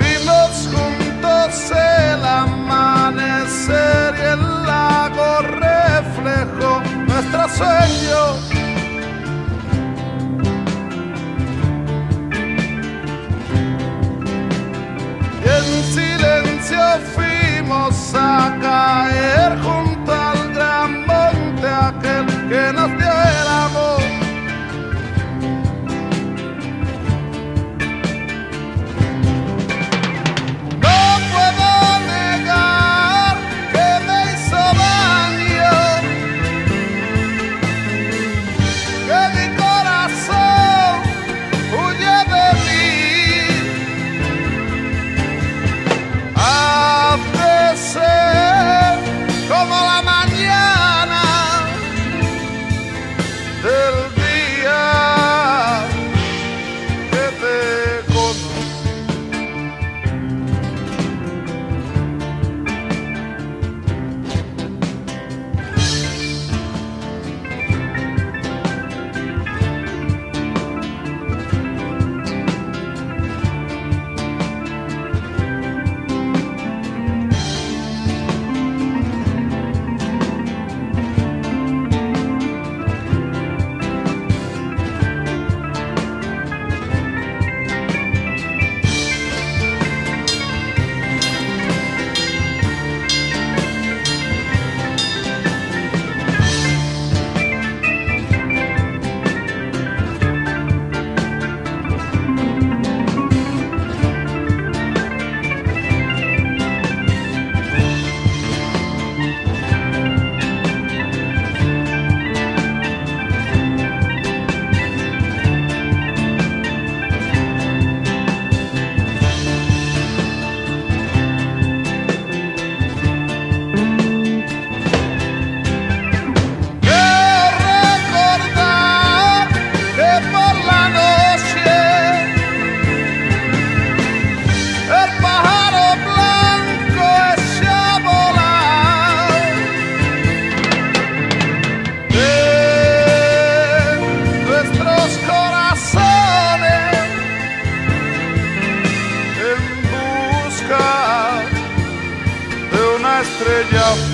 Vimos juntos el amanecer y el lago reflejó nuestro sueño. aquel que nos dio estrela